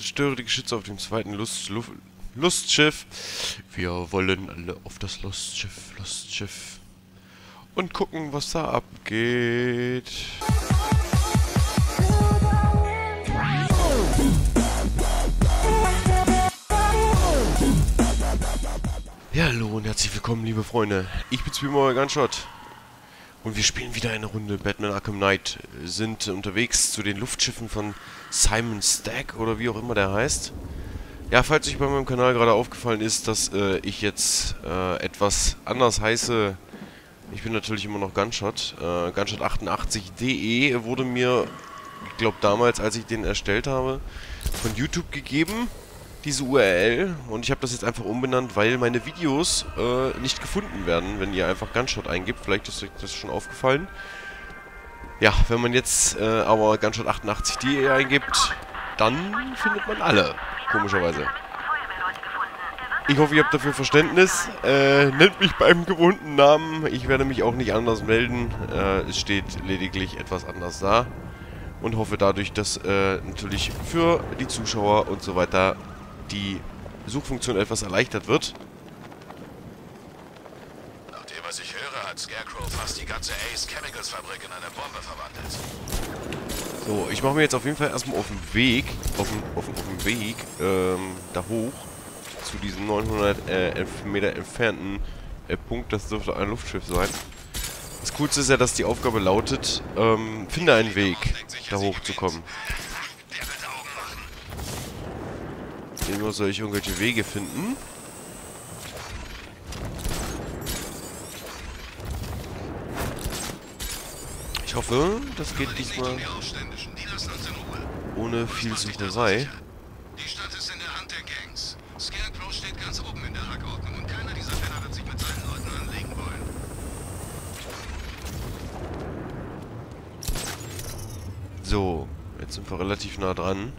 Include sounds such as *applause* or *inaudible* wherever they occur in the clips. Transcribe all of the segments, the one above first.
Störe die Geschütze auf dem zweiten Lust, Luft, Lustschiff. Wir wollen alle auf das Lustschiff, Lustschiff. Und gucken, was da abgeht. Ja, hallo und herzlich willkommen, liebe Freunde. Ich bin Spielmauer Gunshot. Und wir spielen wieder eine Runde Batman Arkham Knight. Sind unterwegs zu den Luftschiffen von Simon Stack oder wie auch immer der heißt. Ja, falls euch bei meinem Kanal gerade aufgefallen ist, dass äh, ich jetzt äh, etwas anders heiße, ich bin natürlich immer noch Gunshot. Äh, Gunshot88.de wurde mir, ich glaube damals, als ich den erstellt habe, von YouTube gegeben, diese URL. Und ich habe das jetzt einfach umbenannt, weil meine Videos äh, nicht gefunden werden, wenn ihr einfach Gunshot eingibt. Vielleicht ist euch das schon aufgefallen. Ja, wenn man jetzt äh, aber Gunshot88.de eingibt, dann findet man alle komischerweise. Ich hoffe, ihr habt dafür Verständnis. Äh, nennt mich beim gewohnten Namen. Ich werde mich auch nicht anders melden. Äh, es steht lediglich etwas anders da. Und hoffe dadurch, dass äh, natürlich für die Zuschauer und so weiter die Suchfunktion etwas erleichtert wird. Nach dem, was ich höre, hat Scarecrow fast die ganze Ace Chemicals Fabrik in eine Bombe verwandelt. So, ich mache mir jetzt auf jeden Fall erstmal auf dem Weg, auf dem, auf dem, auf dem Weg, ähm, da hoch, zu diesem 900 äh, Meter entfernten äh, Punkt, das dürfte ein Luftschiff sein. Das Coolste ist ja, dass die Aufgabe lautet, ähm, finde einen Weg, da hochzukommen. Irgendwo soll ich irgendwelche Wege finden. Ich hoffe, das geht diesmal ohne viel Sucherei. Die Stadt ist in der Hand der Gangs. Scarecrow steht ganz oben in der Hackordnung und keiner dieser Fälle wird sich mit seinen Leuten anlegen wollen. So, jetzt sind wir relativ nah dran.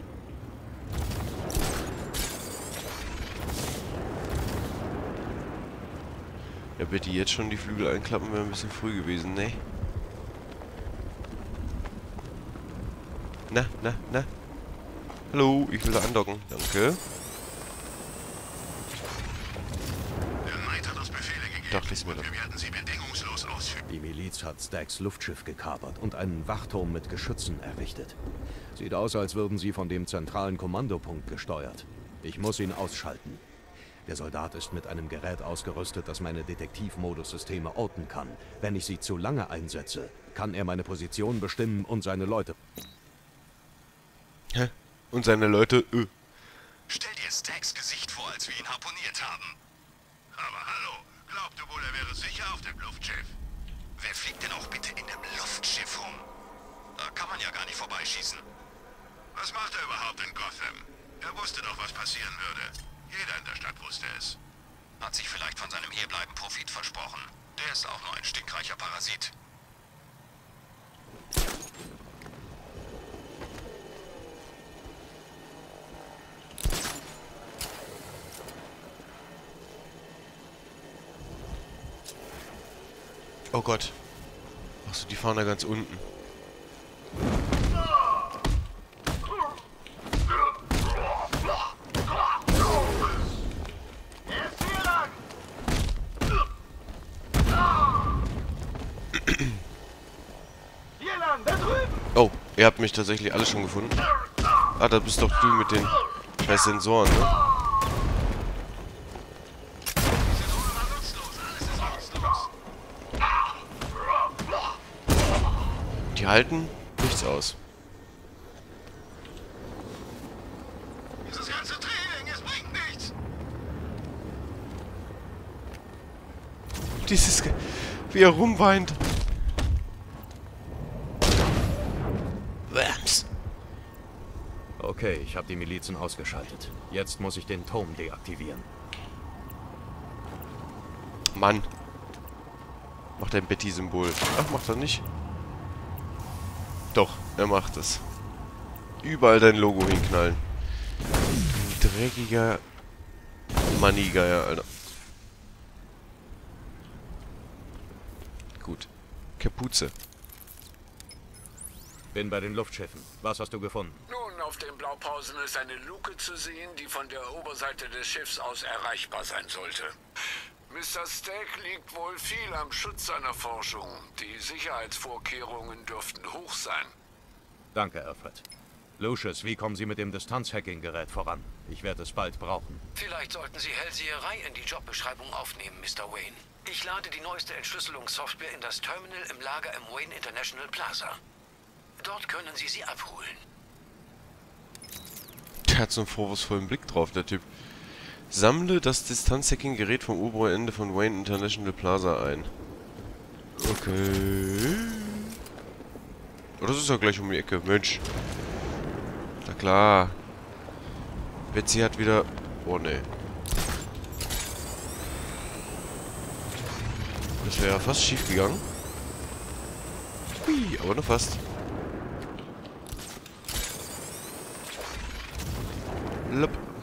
Ja, bitte jetzt schon die Flügel einklappen, wäre ein bisschen früh gewesen, ne? Na, na, na. Hallo, ich will da andocken. Danke. Der Knight hat uns Befehle gegeben Dachte ich's mir doch. wir werden sie bedingungslos ausführen. Die Miliz hat Stacks Luftschiff gekapert und einen Wachturm mit Geschützen errichtet. Sieht aus, als würden sie von dem zentralen Kommandopunkt gesteuert. Ich muss ihn ausschalten. Der Soldat ist mit einem Gerät ausgerüstet, das meine Detektivmodus-Systeme orten kann. Wenn ich sie zu lange einsetze, kann er meine Position bestimmen und seine Leute... Hä? Und seine Leute, äh. Stell dir Stacks Gesicht vor, als wir ihn harponiert haben. Aber hallo, glaubt ihr wohl, er wäre sicher auf dem Luftschiff? Wer fliegt denn auch bitte in einem Luftschiff rum? Da kann man ja gar nicht vorbeischießen. Was macht er überhaupt in Gotham? Er wusste doch, was passieren würde. Jeder in der Stadt wusste es. Hat sich vielleicht von seinem Hierbleiben Profit versprochen. Der ist auch nur ein stinkreicher Parasit. Oh Gott. Achso, die fahren da ganz unten. Ihr habt mich tatsächlich alle schon gefunden. Ah, da bist doch du mit den scheiß Sensoren, ne? Die halten nichts aus. Dieses wie er rumweint. Ich habe die Milizen ausgeschaltet. Jetzt muss ich den Turm deaktivieren. Mann. Macht ein Betty-Symbol. Ach, macht er nicht. Doch, er macht es. Überall dein Logo hinknallen. Dreckiger Money-Geier, Alter. Gut. Kapuze. Bin bei den Luftschiffen. Was hast du gefunden? Nun, auf den Blaupausen ist eine Luke zu sehen, die von der Oberseite des Schiffs aus erreichbar sein sollte. Mr. Stack liegt wohl viel am Schutz seiner Forschung. Die Sicherheitsvorkehrungen dürften hoch sein. Danke, Alfred. Lucius, wie kommen Sie mit dem Distanzhacking-Gerät voran? Ich werde es bald brauchen. Vielleicht sollten Sie Hellseherei in die Jobbeschreibung aufnehmen, Mr. Wayne. Ich lade die neueste Entschlüsselungssoftware in das Terminal im Lager im Wayne International Plaza. Dort können Sie sie abholen. Der hat so einen vorwurfsvollen Blick drauf, der Typ. Sammle das Distanzhacking-Gerät vom oberen Ende von Wayne International Plaza ein. Okay. Oh, das ist ja gleich um die Ecke. Mensch. Na klar. Betsy hat wieder... Oh, ne. Das wäre ja fast schief gegangen. Hui, aber nur fast.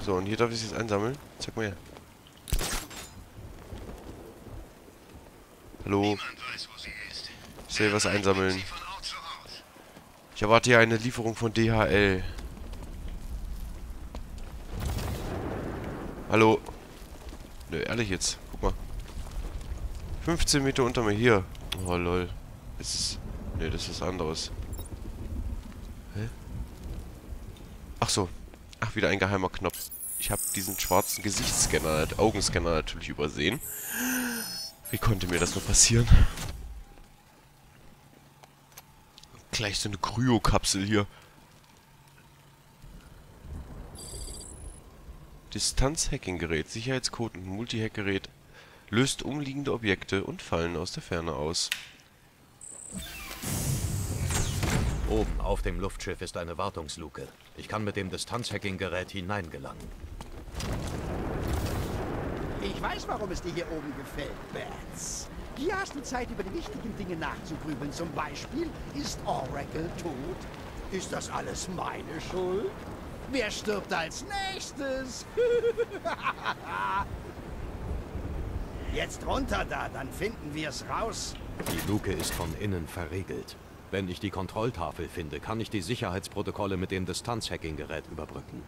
So, und hier darf ich es jetzt einsammeln. Zeig mal her. Hallo. Ich soll was einsammeln. Ich erwarte hier eine Lieferung von DHL. Hallo. Nö, ehrlich jetzt. Guck mal. 15 Meter unter mir. Hier. Oh, lol. Das ist... Nö, das ist was anderes. Hä? Ach so. Ach, wieder ein geheimer Knopf. Ich habe diesen schwarzen Gesichtsscanner, Augenscanner natürlich übersehen. Wie konnte mir das nur passieren? Gleich so eine Kryokapsel hier. Distanz-Hacking-Gerät, Sicherheitscode und Multi-Hack-Gerät löst umliegende Objekte und Fallen aus der Ferne aus. Oben auf dem Luftschiff ist eine Wartungsluke. Ich kann mit dem Distanzhacking-Gerät hineingelangen. Ich weiß, warum es dir hier oben gefällt, Bats. Hier hast du Zeit, über die wichtigen Dinge nachzugrübeln. Zum Beispiel, ist Oracle tot? Ist das alles meine Schuld? Wer stirbt als nächstes? *laughs* Jetzt runter da, dann finden wir es raus. Die Luke ist von innen verriegelt. Wenn ich die Kontrolltafel finde, kann ich die Sicherheitsprotokolle mit dem Distanzhacking-Gerät überbrücken.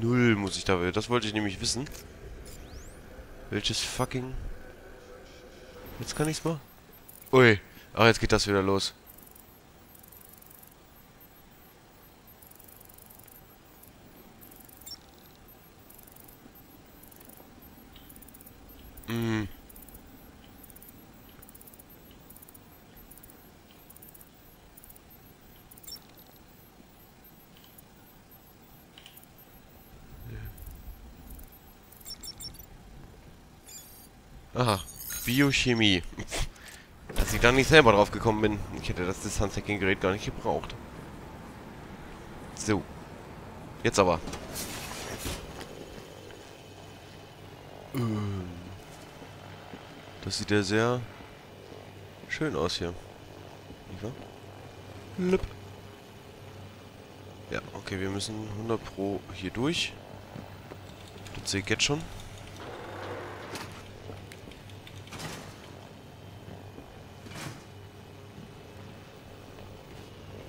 Null muss ich da... Das wollte ich nämlich wissen. Welches fucking... Jetzt kann ich's mal. Ui. Ach, jetzt geht das wieder los. Mm. Aha, Biochemie. Dass ich da nicht selber drauf gekommen bin. Ich hätte das Distanzhacking-Gerät gar nicht gebraucht. So. Jetzt aber. Das sieht ja sehr schön aus hier. Nicht wahr? Lüpp. Ja, okay, wir müssen 100 pro hier durch. Das sehe ich jetzt schon.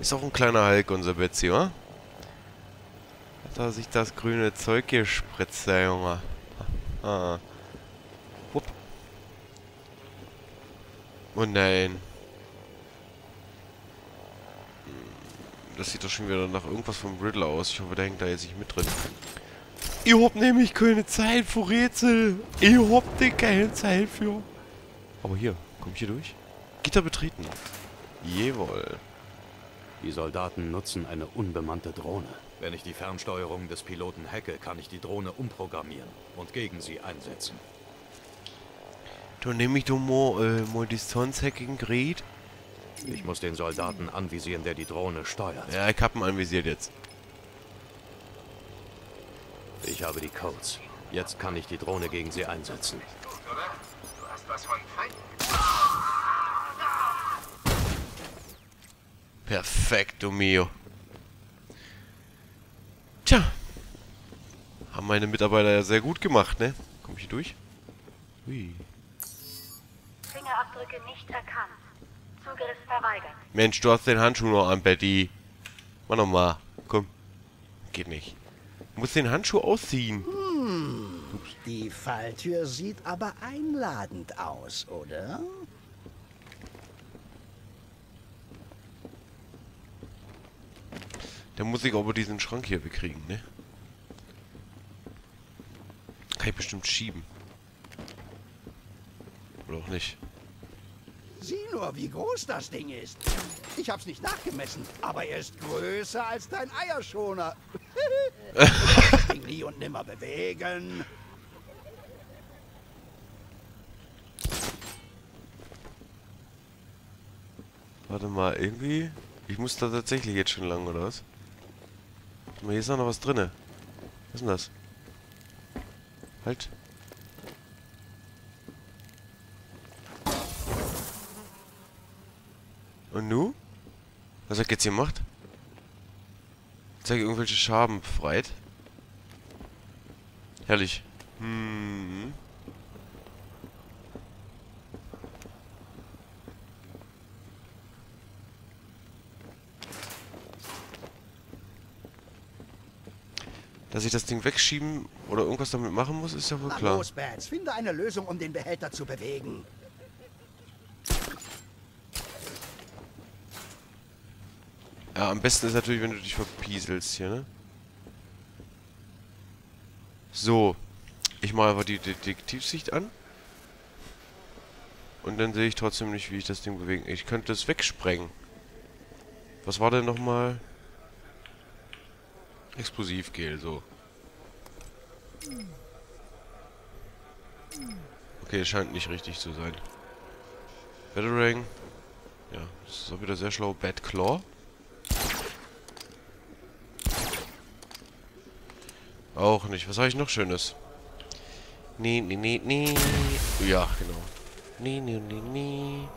Ist auch ein kleiner Hulk, unser Betsy, wa? Hat er sich das grüne Zeug gespritzt, der Junge. Ah. Hup. Oh nein. Hm, Das sieht doch schon wieder nach irgendwas vom Riddler aus. Ich hoffe, der hängt da jetzt nicht mit drin. Ich hab nämlich keine Zeit für Rätsel. Ich hab da keine Zeit für. Aber hier, komm ich hier durch? Gitter betreten. Jawohl. Die Soldaten nutzen eine unbemannte Drohne. Wenn ich die Fernsteuerung des Piloten hacke, kann ich die Drohne umprogrammieren und gegen sie einsetzen. Dann nehme ich doch mal, äh, mal Distanzhacking-Gerät. Ich muss den Soldaten anvisieren, der die Drohne steuert. Ja, ich hab ihn anvisiert jetzt. Ich habe die Codes. Jetzt kann ich die Drohne gegen sie einsetzen oder? Du hast was von Feinden. Perfekto mio. Tja. Haben meine Mitarbeiter ja sehr gut gemacht, ne? Komm ich hier durch? Hui. Fingerabdrücke nicht erkannt. Verweigert. Mensch, du hast den Handschuh noch an, Betty. Mach noch mal. Komm. Geht nicht. Du musst den Handschuh ausziehen. Die Falltür sieht aber einladend aus, oder? Da muss ich aber diesen Schrank hier bekriegen, ne? Kann ich bestimmt schieben. Oder auch nicht. Sieh nur, wie groß das Ding ist. Ich hab's nicht nachgemessen, aber er ist größer als dein Eierschoner. das *laughs* Ding nie und nimmer bewegen. Warte mal, irgendwie... Ich muss da tatsächlich jetzt schon lang, oder was? Warte mal, hier ist noch was drinne. Was ist denn das? Halt. Und nu? Was hat jetzt gemacht? Zeige irgendwelche Schaben befreit. Herrlich. Hm. Dass ich das Ding wegschieben oder irgendwas damit machen muss, ist ja wohl klar. los, Bats, finde eine Lösung, um den Behälter zu bewegen. Ja, am besten ist natürlich, wenn du dich verpieselst hier, ne? So. Ich mache einfach die Detektivsicht an. Und dann sehe ich trotzdem nicht, wie ich das Ding bewegen. Ich könnte es wegsprengen. Was war denn nochmal? Explosivgel, so. Okay, scheint nicht richtig zu sein. Batarang. Ja, das ist auch wieder sehr schlau. Bad Claw. Auch nicht. Was habe ich noch Schönes? Nee, nee, nee, nee. Ja, genau. Nee, nee, nee, nee.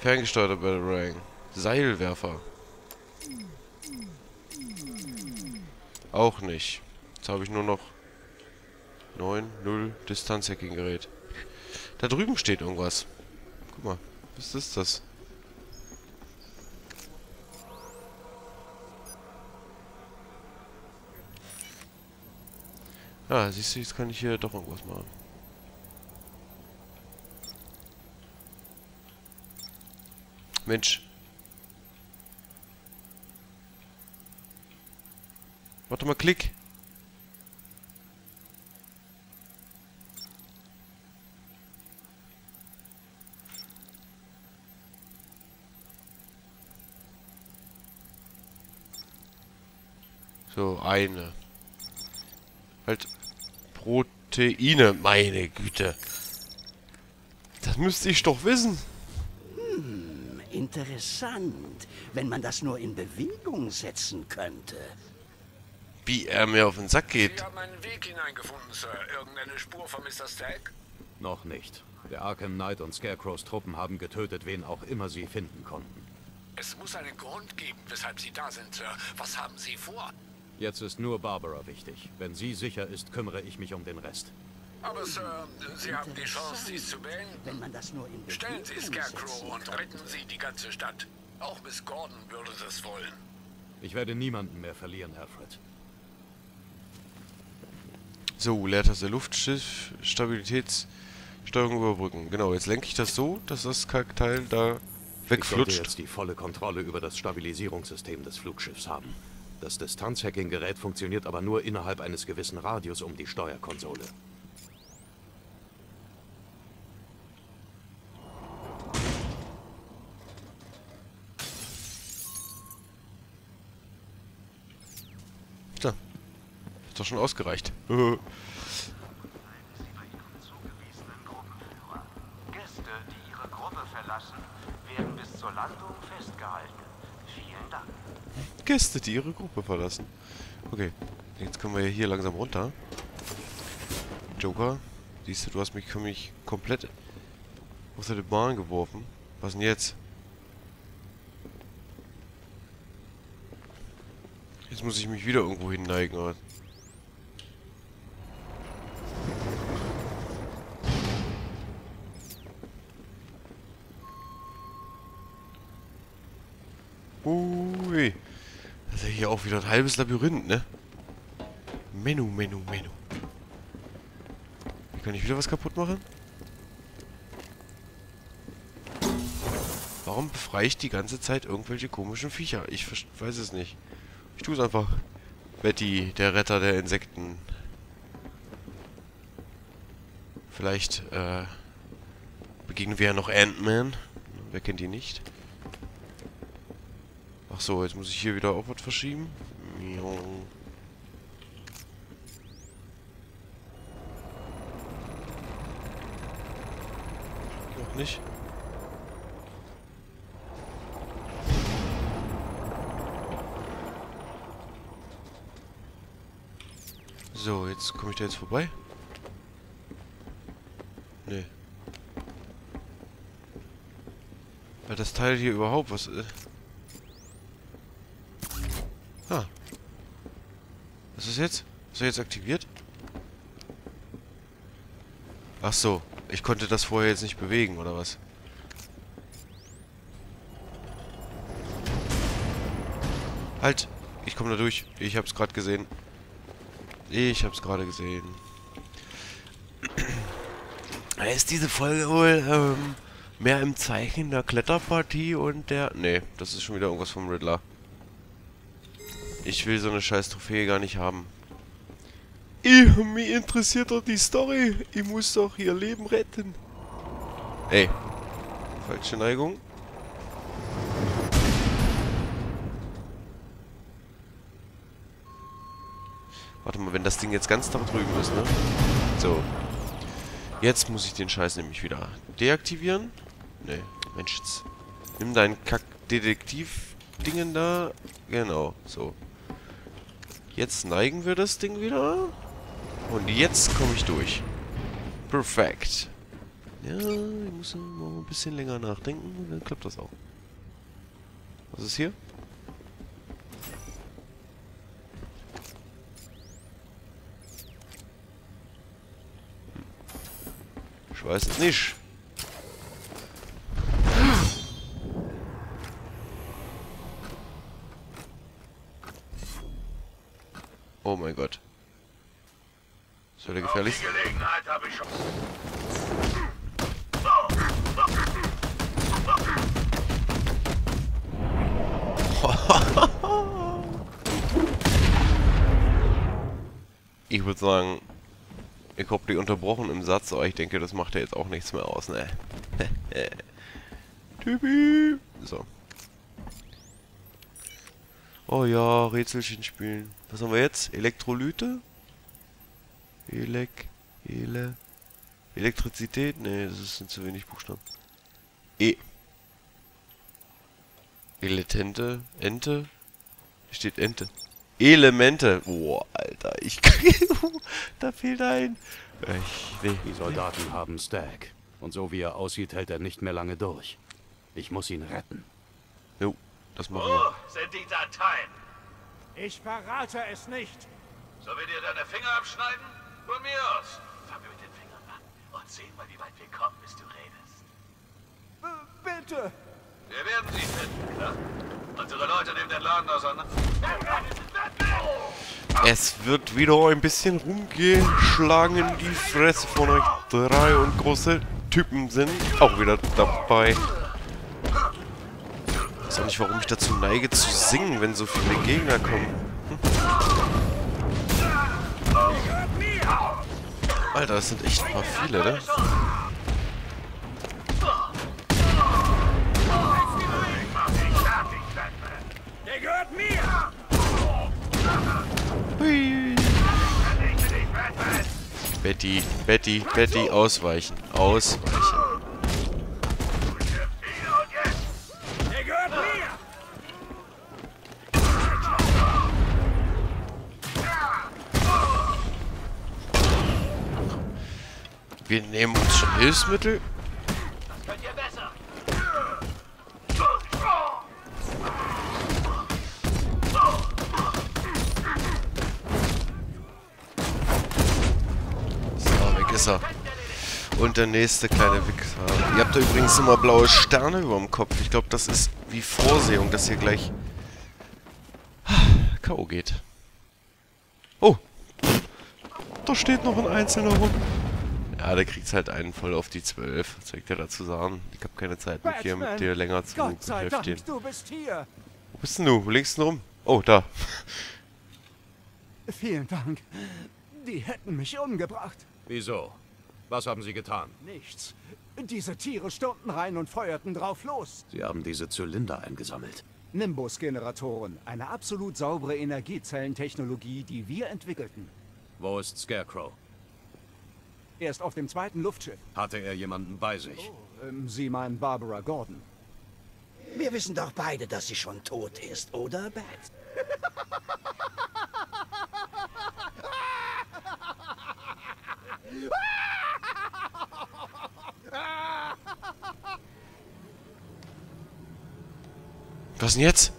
Ferngesteuerter Batarang. Seilwerfer. Auch nicht. Jetzt habe ich nur noch 9, 0 Distanzhacking-Gerät. Da drüben steht irgendwas. Guck mal. Was ist das? Ah, siehst du, jetzt kann ich hier doch irgendwas machen. Mensch. Warte mal, klick. So, eine. Halt Proteine, meine Güte. Das müsste ich doch wissen. Interessant, wenn man das nur in Bewegung setzen könnte. Wie er mir auf den Sack geht. Sie haben einen Weg hineingefunden, Sir. Irgendeine Spur von Mr. Stack? Noch nicht. Der Arkham Knight und Scarecrows Truppen haben getötet, wen auch immer sie finden konnten. Es muss einen Grund geben, weshalb Sie da sind, Sir. Was haben Sie vor? Jetzt ist nur Barbara wichtig. Wenn sie sicher ist, kümmere ich mich um den Rest. Aber, Sir, Sie haben die Chance, dies zu beenden. Wenn man das nur in Stellen Sie Scarecrow und retten Sie die ganze Stadt. Auch Miss Gordon würde das wollen. Ich werde niemanden mehr verlieren, Alfred. So, Leertaste Luftschiff, Stabilitätssteuerung überbrücken. Genau, jetzt lenke ich das so, dass das Kackteil da Ich wegflutscht. jetzt die volle Kontrolle über das Stabilisierungssystem des Flugschiffs haben. Das Distanzhacking-Gerät funktioniert aber nur innerhalb eines gewissen Radius um die Steuerkonsole. So. Hat doch schon ausgereicht. *laughs* Gäste, die ihre Gruppe verlassen, werden bis zur Landung festgehalten. Vielen Dank. Gäste, die ihre Gruppe verlassen. Okay, jetzt können wir ja hier langsam runter. Joker, siehst du, du hast mich, mich komplett außer der Bahn geworfen. Was denn jetzt? Jetzt muss ich mich wieder irgendwo hinneigen, oder? Hui. Das ist ja hier auch wieder ein halbes Labyrinth, ne? Menü, Menü. Hier kann ich wieder was kaputt machen? Warum befreie ich die ganze Zeit irgendwelche komischen Viecher? Ich weiß es nicht. Ich tue es einfach. Betty, der Retter der Insekten. Vielleicht, äh, begegnen wir ja noch Ant-Man. Wer kennt ihn nicht? Ach so, jetzt muss ich hier wieder auch was verschieben. Noch nicht. So, jetzt komme ich da jetzt vorbei. Nee. Weil das Teil hier überhaupt was... Äh ah. Was ist jetzt? Ist er jetzt aktiviert? Ach so. Ich konnte das vorher jetzt nicht bewegen, oder was? Halt! Ich komme da durch. Ich hab's gerade gesehen. Ich hab's gerade gesehen. *clears throat* Ist diese Folge wohl ähm, mehr im Zeichen der Kletterpartie und der... Nee, das ist schon wieder irgendwas vom Riddler. Ich will so eine scheiß Trophäe gar nicht haben. Ich, mich interessiert doch die Story. Ich muss doch ihr Leben retten. Ey. Falsche Neigung. Warte mal, wenn das Ding jetzt ganz da drüben ist, ne? So. Jetzt muss ich den Scheiß nämlich wieder deaktivieren. Ne, Mensch, jetzt. Nimm deinen Kack-Detektiv-Dingen da. Genau, so. Jetzt neigen wir das Ding wieder. Und jetzt komme ich durch. Perfekt. Ja, ich muss mal ein bisschen länger nachdenken, dann klappt das auch. Was ist hier? weiß es nicht. Oh mein Gott. Soll der gefährlich? ich *laughs* würde sagen, ich hab die unterbrochen im Satz, aber ich denke, das macht ja jetzt auch nichts mehr aus, ne? *laughs* Typi! So. Oh ja, Rätselchen spielen. Was haben wir jetzt? Elektrolyte? Elek... Ele... Elektrizität? Ne, das sind zu wenig Buchstaben. E. Eletente? Ente? Hier steht Ente. Elemente. Boah, Alter, ich *laughs* Da fehlt ein. Ich, nee, Die Soldaten haben Stag. Und so wie er aussieht, hält er nicht mehr lange durch. Ich muss ihn retten. Jo, das machen wir. Wo sind die Dateien? Ich verrate es nicht. Sollen wir dir deine Finger abschneiden? Von mir aus. Fang mit den Fingern an und sehen mal, wie weit wir kommen, bis du redest. B bitte. Wir werden sie finden, klar? Unsere Leute nehmen den Laden auseinander. Es wird wieder ein bisschen rumgeschlagen in die Fresse von euch drei und große Typen sind auch wieder dabei. Ich weiß auch nicht, warum ich dazu neige singen, wenn so viele Gegner kommen. Alter, das sind echt mal viele, ne? Betty, Betty, Betty, ausweichen. Ausweichen. Wir nehmen uns schon Hilfsmittel. Wichser. Und der nächste kleine Wichser. Ihr habt da übrigens immer blaue Sterne über dem Kopf. Ich glaube, das ist wie Vorsehung, dass hier gleich K.O. geht. Oh! Da steht noch ein Einzelner rum. Ja, der kriegt halt einen voll auf die 12. Was soll ich dir dazu sagen? Ich habe keine Zeit, mich hier mit dir länger zu Gott sei beschäftigen. Dank, du bist hier. Wo bist denn du? Wo liegst du denn rum? Oh, da. *laughs* Vielen Dank. Die hätten mich umgebracht. Wieso? Was haben Sie getan? Nichts. Diese Tiere stürmten rein und feuerten drauf los. Sie haben diese Zylinder eingesammelt. Nimbus-Generatoren, eine absolut saubere Energiezellentechnologie, die wir entwickelten. Wo ist Scarecrow? Er ist auf dem zweiten Luftschiff. Hatte er jemanden bei sich? Ähm, Sie meinen Barbara Gordon. Wir wissen doch beide, dass sie schon tot ist, oder, Bat? Was denn jetzt?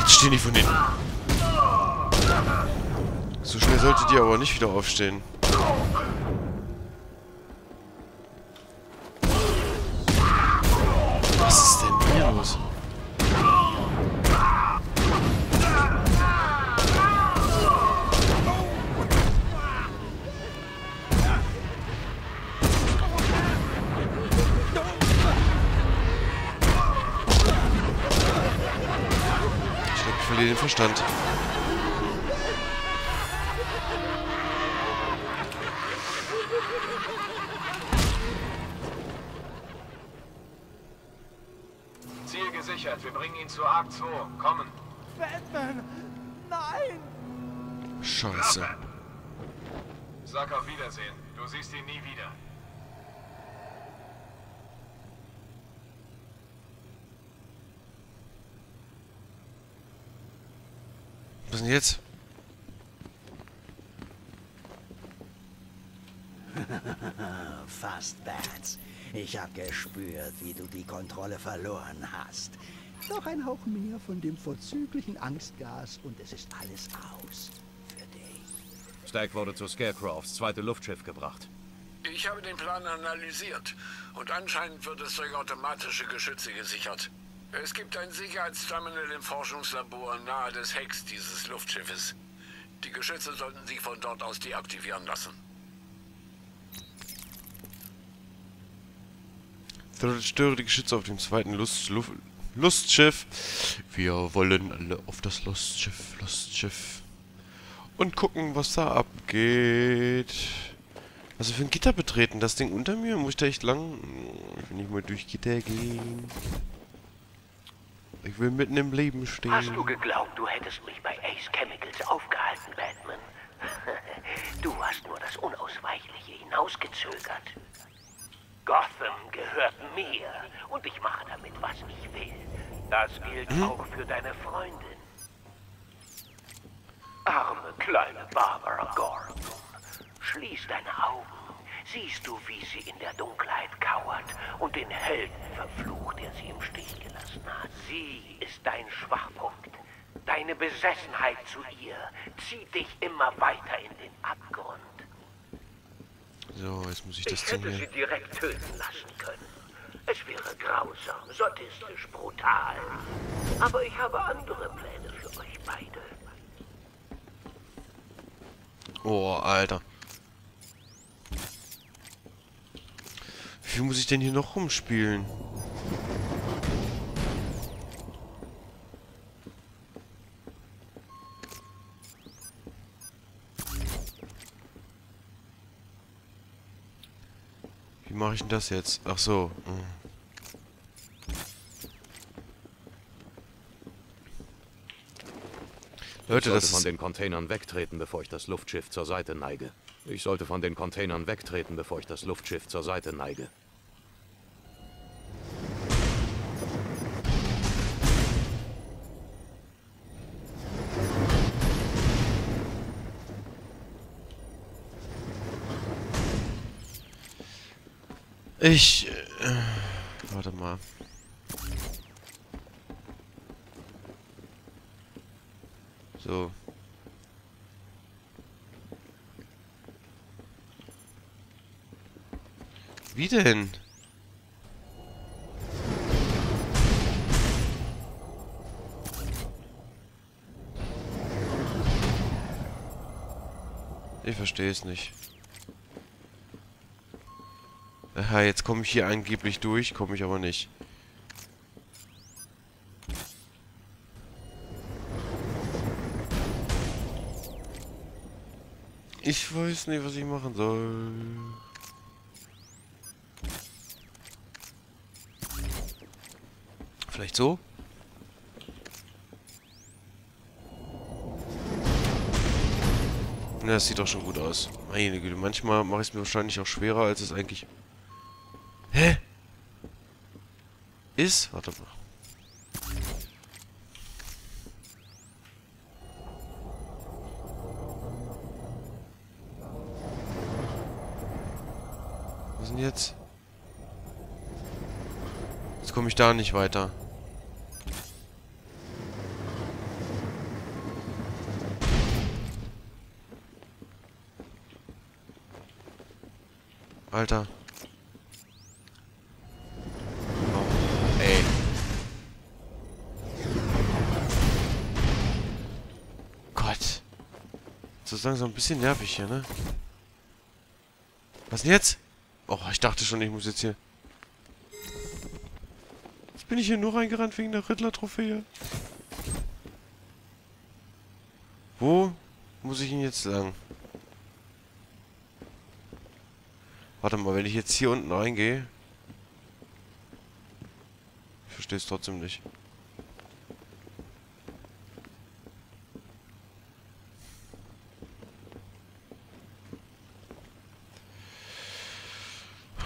Jetzt stehen die von denen. So schnell solltet ihr aber nicht wieder aufstehen. Was ist denn hier los? Ich verliere den Verstand. Was denn jetzt? *laughs* Fast, Bats. Ich hab gespürt, wie du die Kontrolle verloren hast. Noch ein Hauch mehr von dem vorzüglichen Angstgas und es ist alles aus für dich. Stack wurde zu Scarecrow aufs zweite Luftschiff gebracht. Ich habe den Plan analysiert und anscheinend wird es durch automatische Geschütze gesichert. Es gibt ein Sicherheitsterminal im Forschungslabor nahe des Hecks dieses Luftschiffes. Die Geschütze sollten sich von dort aus deaktivieren lassen. Störe die Geschütze auf dem zweiten Lust, Luft, Lustschiff. Wir wollen alle auf das Lustschiff, Lustschiff. Und gucken, was da abgeht. Also für ein Gitter betreten, das Ding unter mir? Muss ich da echt lang? Ich will nicht mal durch Gitter gehen. Ich will mitten im Leben stehen. Hast du geglaubt, du hättest mich bei Ace Chemicals aufgehalten, Batman? *laughs* Du hast nur das Unausweichliche hinausgezögert. Gotham gehört mir und ich mache damit, was ich will. Das gilt auch für deine Freundin. Arme kleine Barbara Gordon. Schließ deine Augen. Siehst du, wie sie in der Dunkelheit kauert und den Helden verflucht, der sie im Stich gelassen hat? Sie ist dein Schwachpunkt. Deine Besessenheit zu ihr zieht dich immer weiter in den Abgrund. So, jetzt muss ich das Ich hätte sie direkt töten lassen können. Es wäre grausam, sadistisch, brutal. Aber ich habe andere Pläne für euch beide. Oh, Alter. Wie viel muss ich denn hier noch rumspielen? Wie mache ich denn das jetzt? Ach so. hm. Leute, das von ist... den Containern wegtreten, bevor ich das Luftschiff zur Seite neige. Ich sollte von den Containern wegtreten, bevor ich das Luftschiff zur Seite neige. Ich... Äh, warte mal. So. Wie denn? Ich verstehe es nicht. Aha, jetzt komme ich hier angeblich durch, komme ich aber nicht. Ich weiß nicht, was ich machen soll. Vielleicht so? Ja, das sieht doch schon gut aus. Meine Güte, manchmal mache ich es mir wahrscheinlich auch schwerer, als es eigentlich... Hä? Ist? Warte mal. Was denn jetzt? Jetzt komme ich da nicht weiter. Alter. Oh, ey. Gott. Das ist langsam ein bisschen nervig hier, ne? Was denn jetzt? Oh, ich dachte schon, ich muss jetzt hier... Jetzt bin ich hier nur reingerannt wegen der Riddler-Trophäe. Wo muss ich ihn jetzt lang? Warte mal, wenn ich jetzt hier unten reingehe... Ich verstehe es trotzdem nicht.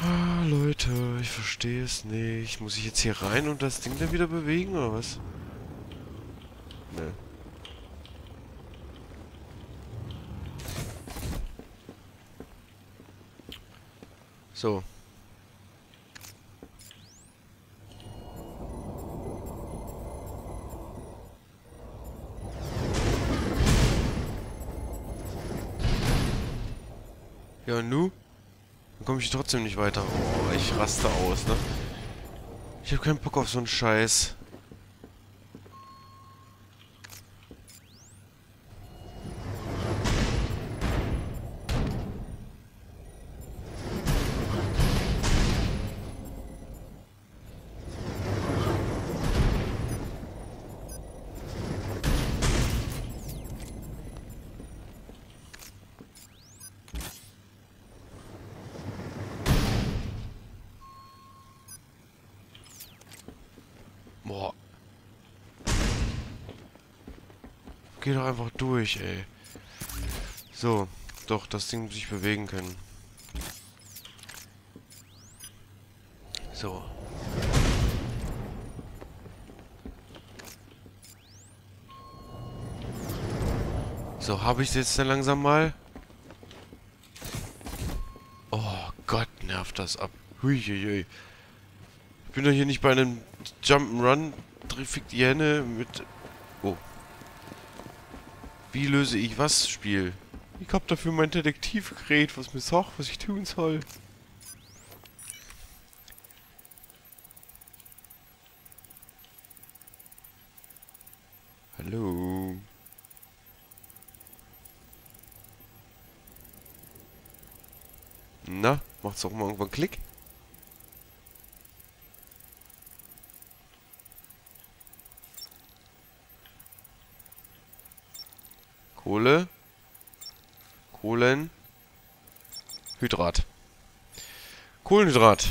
Ah, Leute, ich verstehe es nicht. Muss ich jetzt hier rein und das Ding dann wieder bewegen, oder was? So. Ja, und nu? Dann komme ich trotzdem nicht weiter. Oh, ich raste aus, ne? Ich habe keinen Bock auf so einen Scheiß. Geh doch einfach durch, ey. So. Doch, das Ding muss ich bewegen können. So. So, habe ich es jetzt dann langsam mal? Oh Gott, nervt das ab. Huiuiui. Ich bin doch hier nicht bei einem Jump'n'Run. Fick die Hände mit... Oh. Wie löse ich was? Spiel. Ich hab dafür mein Detektivgerät, was mir sagt, was ich tun soll. Hallo. Na, macht's auch mal irgendwann Klick? Kohle. Kohlen. Hydrat. Kohlenhydrat.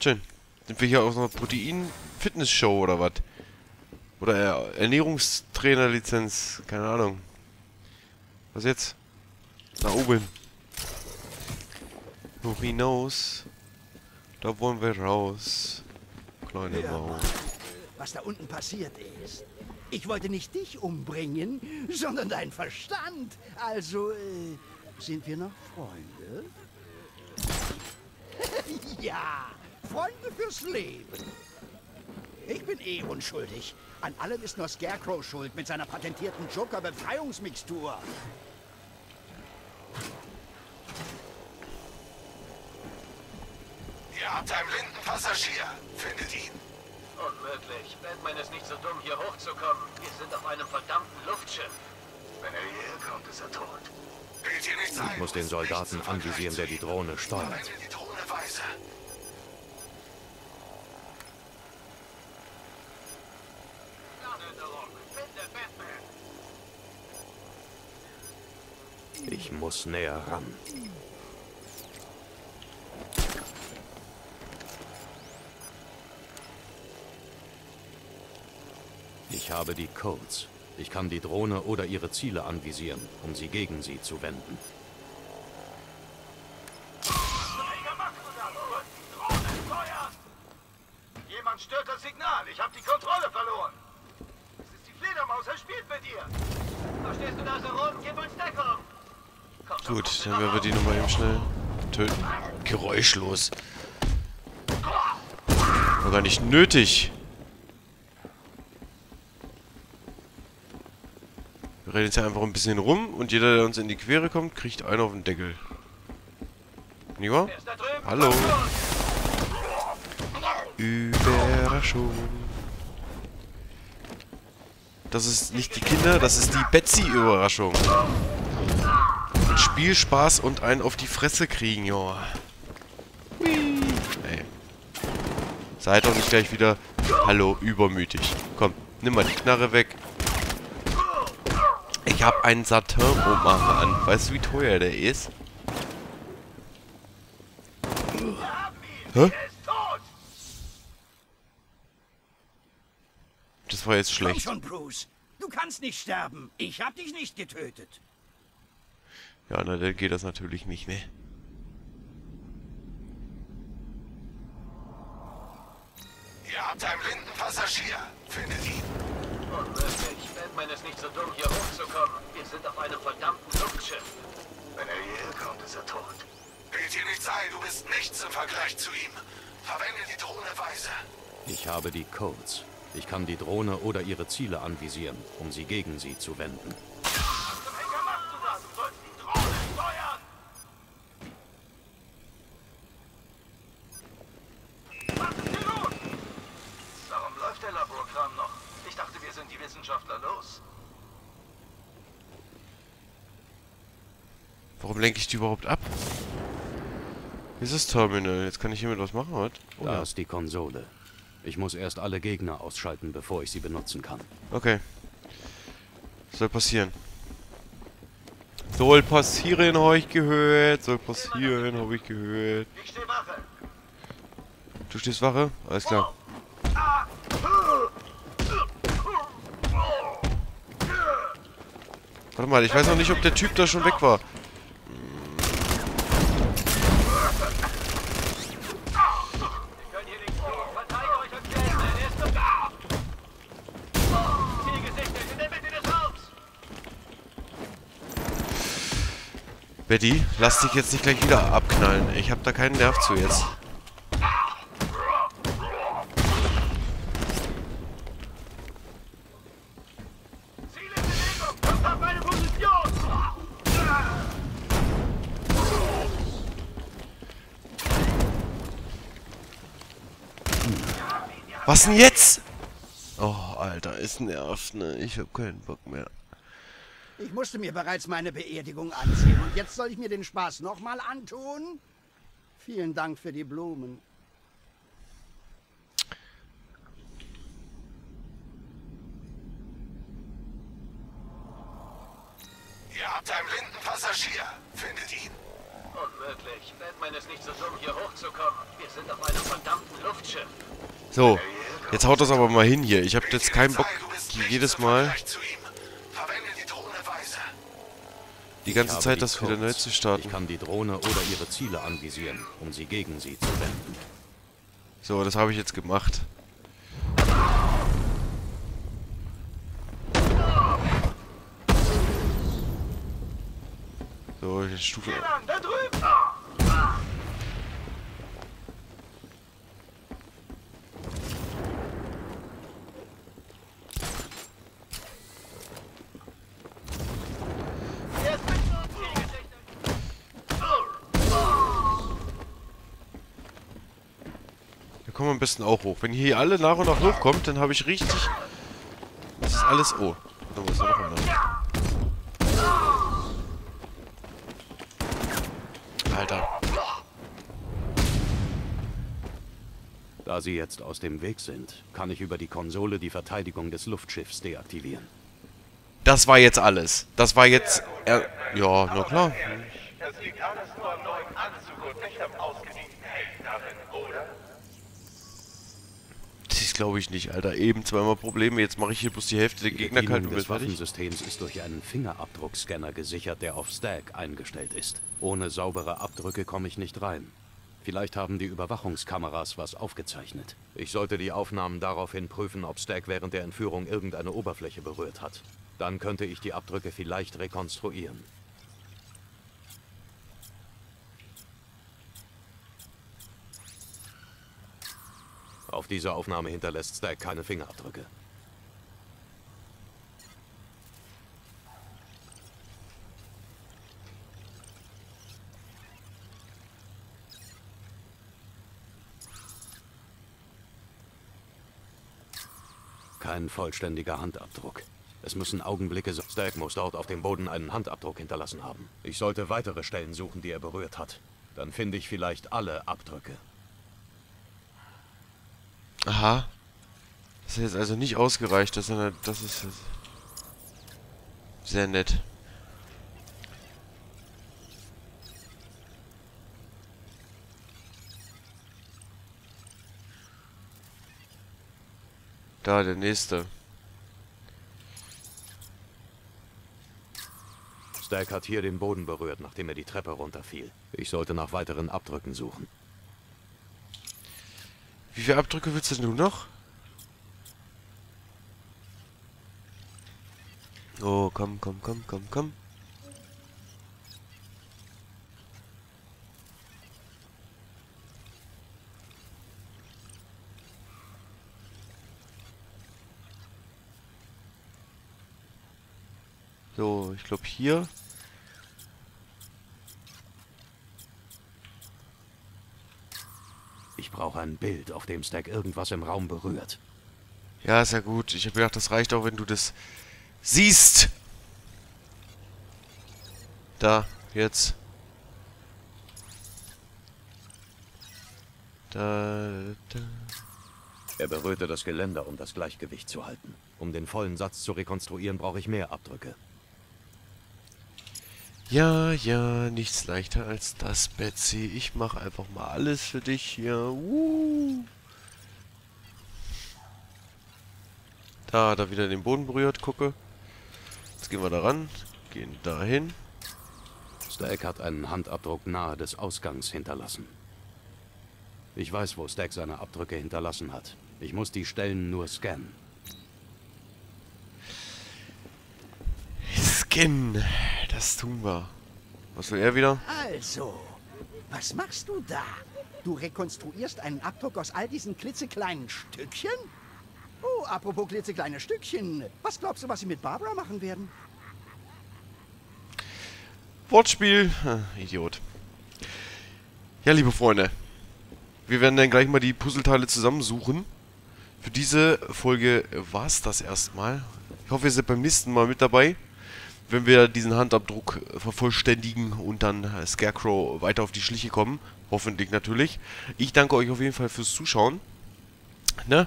Schön. Sind wir hier auf einer Protein-Fitness-Show oder was? Oder Ernährungstrainer-Lizenz? Keine Ahnung. Was jetzt? Nach oben. He knows. Da wollen wir raus. Kleine Maus. Was da unten passiert ist. Ich wollte nicht dich umbringen, sondern deinen Verstand. Also, äh, sind wir noch Freunde? *laughs* ja, Freunde fürs Leben. Ich bin eh unschuldig. An allem ist nur Scarecrow schuld mit seiner patentierten Joker-Befreiungsmixtur. Ihr habt einen blinden Passagier. Findet ihn. Unmöglich. Batman ist nicht so dumm, hier hochzukommen. Wir sind auf einem verdammten Luftschiff. Wenn er hierher kommt, ist er tot. Ich muss den Soldaten anvisieren, der die Drohne steuert. Ich muss näher ran. Ich habe die Codes. Ich kann die Drohne oder ihre Ziele anvisieren, um sie gegen sie zu wenden. Jemand stört das Signal. Ich habe die Kontrolle verloren. Es ist die Fledermaus. Er spielt mit dir. Da stehst du da so rum. Gib uns Deckung. Komm Gut, dann werden wir die nochmal eben schnell töten. Geräuschlos. War gar nicht nötig. Reden jetzt einfach ein bisschen rum und jeder, der uns in die Quere kommt, kriegt einen auf den Deckel. Nicht wahr? Hallo. Überraschung. Das ist nicht die Kinder, das ist die Betsy-Überraschung. Mit Spielspaß und einen auf die Fresse kriegen, ja. Ey. Seid doch nicht gleich wieder, hallo, übermütig. Komm, nimm mal die Knarre weg. Ich habe einen Saturn-Uhrmacher an. Weißt du, wie teuer der ist? Hä? Das war jetzt Komm schlecht. schon, Bruce. Du kannst nicht sterben. Ich hab dich nicht getötet. Ja, na, dann geht das natürlich nicht, ne? Ihr habt einen blinden Passagier. Findet ihn. Nicht so dumm, hier hochzukommen. Wir sind auf einem verdammten Luftschiff. Wenn er hierher kommt, ist er tot. Bild dir nicht sein, du bist nichts im Vergleich zu ihm. Verwende die Drohne weise. Ich habe die Codes. Ich kann die Drohne oder ihre Ziele anvisieren, um sie gegen sie zu wenden. Zum Henker machst du das? Du sollst die Drohne steuern. Was ist hier los? Warum läuft der Laborkram noch? Ich dachte, wir sind die Wissenschaftler los. Warum lenke ich die überhaupt ab? Hier ist das Terminal. Jetzt kann ich hiermit was machen, was? Oh, Da ja. ist die Konsole. Ich muss erst alle Gegner ausschalten, bevor ich sie benutzen kann. Okay. Soll passieren. Soll passieren, habe ich gehört. Soll passieren, habe ich gehört. Ich stehe Wache. Du stehst Wache? Alles klar. Warte mal, ich weiß noch nicht, ob der Typ da schon weg war. Wir können hier nichts tun. Verteidigt euch und Batman. Er ist da. Ziel gesichtet in der Mitte des Raums. Betty, lass dich jetzt nicht gleich wieder abknallen. Ich habe da keinen Nerv zu jetzt. Was denn jetzt? Oh, Alter, ist nervt, ne? Ich hab keinen Bock mehr. Ich musste mir bereits meine Beerdigung ansehen. Und jetzt soll ich mir den Spaß nochmal antun? Vielen Dank für die Blumen. Ihr habt einen blinden Passagier. Findet ihn. Unmöglich. Batman ist nicht so dumm, hier hochzukommen. Wir sind auf einem verdammten Luftschiff. So, jetzt haut das aber mal hin hier. Ich hab jetzt keinen Bock, jedes Mal Vergleich zu ihm. Verwende die Drohne weise. Die Ich ganze Zeit das wieder neu zu starten. Ich kann die Drohne oder ihre Ziele anvisieren, um sie gegen sie zu wenden. So, das habe ich jetzt gemacht. So, jetzt Stufe. am besten auch hoch. Wenn hier alle nach und nach hochkommt, dann habe ich richtig... Das ist alles... Oh. Da muss noch einer. Alter. Da sie jetzt aus dem Weg sind, kann ich über die Konsole die Verteidigung des Luftschiffs deaktivieren. Das war jetzt alles. Das war jetzt... Äh, ja, na klar. Es liegt alles nur am neuen Anzug und nicht am Ausgang. Glaube ich nicht, Alter. Eben zweimal Probleme, jetzt mache ich hier bloß die Hälfte der Die Gegner kalt und des. Waffensystems ist durch einen Fingerabdruckscanner gesichert, der auf Stack eingestellt ist. Ohne saubere Abdrücke komme ich nicht rein. Vielleicht haben die Überwachungskameras was aufgezeichnet. Ich sollte die Aufnahmen daraufhin prüfen, ob Stack während der Entführung irgendeine Oberfläche berührt hat. Dann könnte ich die Abdrücke vielleicht rekonstruieren. Auf dieser Aufnahme hinterlässt Stack keine Fingerabdrücke. Kein vollständiger Handabdruck. Es müssen Augenblicke... so- Stack muss dort auf dem Boden einen Handabdruck hinterlassen haben. Ich sollte weitere Stellen suchen, die er berührt hat. Dann finde ich vielleicht alle Abdrücke. Aha. Das ist jetzt also nicht ausgereicht, das das ist sehr nett. Da, der nächste. Stack hat hier den Boden berührt, nachdem er die Treppe runterfiel. Ich sollte nach weiteren Abdrücken suchen. Wie viele Abdrücke willst du denn noch? Oh, komm, komm, komm, komm, komm. So, ich glaube hier. Ich brauche ein Bild, auf dem Stack irgendwas im Raum berührt. Ja, ist ja gut. Ich habe gedacht, das reicht auch, wenn du das siehst. Da, jetzt. Da, da. Er berührte das Geländer, um das Gleichgewicht zu halten. Um den vollen Satz zu rekonstruieren, brauche ich mehr Abdrücke. Ja, ja, nichts leichter als das, Betsy. Ich mache einfach mal alles für dich hier. Uh. Da hat er wieder den Boden berührt, gucke. Jetzt gehen wir da ran, gehen dahin. Stack hat einen Handabdruck nahe des Ausgangs hinterlassen. Ich weiß, wo Stack seine Abdrücke hinterlassen hat. Ich muss die Stellen nur scannen. Skin, das tun wir. Was will er wieder? Also, was machst du da? Du rekonstruierst einen Abdruck aus all diesen klitzekleinen Stückchen? Oh, apropos klitzekleine Stückchen. Was glaubst du, was sie mit Barbara machen werden? Wortspiel. Ah, Idiot. Ja, liebe Freunde. Wir werden dann gleich mal die Puzzleteile zusammensuchen. Für diese Folge war es das erstmal. Ich hoffe, ihr seid beim nächsten Mal mit dabei, wenn wir diesen Handabdruck vervollständigen und dann äh, Scarecrow weiter auf die Schliche kommen. Hoffentlich natürlich. Ich danke euch auf jeden Fall fürs Zuschauen. Ne?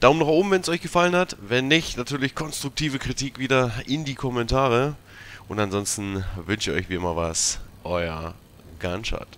Daumen nach oben, wenn es euch gefallen hat. Wenn nicht, natürlich konstruktive Kritik wieder in die Kommentare. Und ansonsten wünsche ich euch wie immer was. Euer Gunshot.